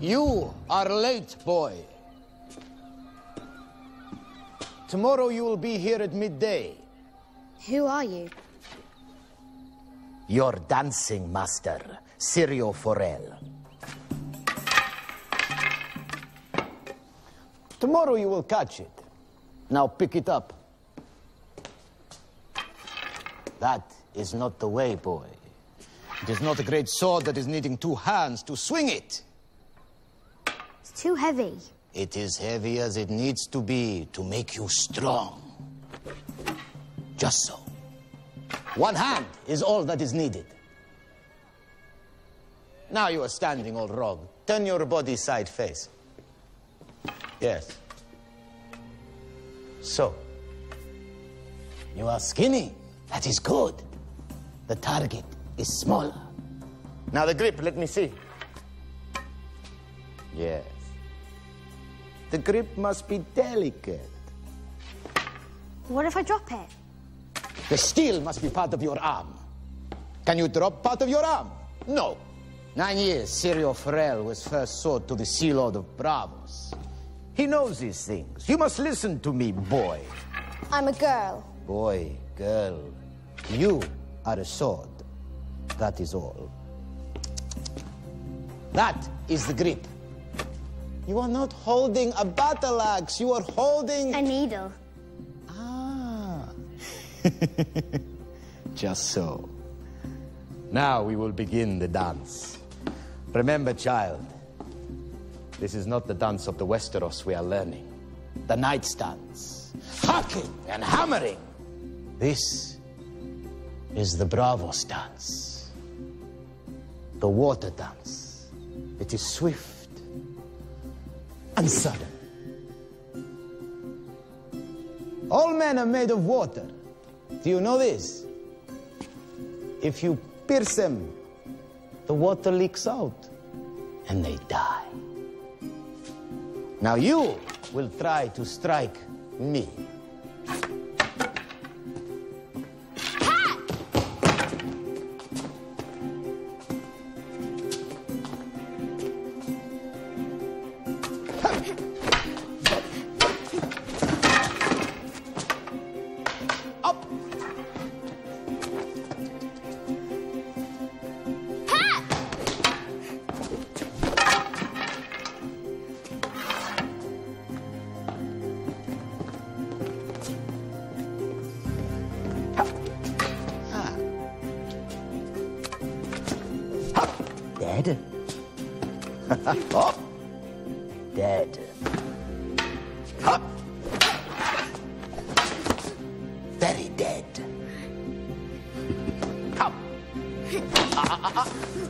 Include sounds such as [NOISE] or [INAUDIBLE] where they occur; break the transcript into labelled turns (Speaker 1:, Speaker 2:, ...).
Speaker 1: You are late, boy. Tomorrow you will be here at midday.
Speaker 2: Who are you?
Speaker 1: Your dancing master, Syrio Forel. Tomorrow you will catch it. Now pick it up. That is not the way, boy. It is not a great sword that is needing two hands to swing it.
Speaker 2: Too heavy.
Speaker 1: It is heavy as it needs to be to make you strong. Just so. One hand is all that is needed. Now you are standing all wrong. Turn your body side face. Yes. So. You are skinny. That is good. The target is smaller. Now the grip, let me see. Yes. The grip must be delicate.
Speaker 2: What if I drop it?
Speaker 1: The steel must be part of your arm. Can you drop part of your arm? No. Nine years, Syrio Forel was first sold to the Sea Lord of Braavos. He knows these things. You must listen to me, boy.
Speaker 2: I'm a girl.
Speaker 1: Boy, girl, you are a sword. That is all. That is the grip. You are not holding a battle axe. You are holding
Speaker 2: A needle.
Speaker 1: Ah. [LAUGHS] Just so. Now we will begin the dance. Remember, child, this is not the dance of the Westeros we are learning. The knight's dance. Hacking and hammering. This is the Braavos dance. The water dance. It is swift and sudden. All men are made of water. Do you know this? If you pierce them, the water leaks out and they die. Now you will try to strike me. Dead? [LAUGHS] oh. Dead. Huh. Very dead. [LAUGHS] [LAUGHS] Ah.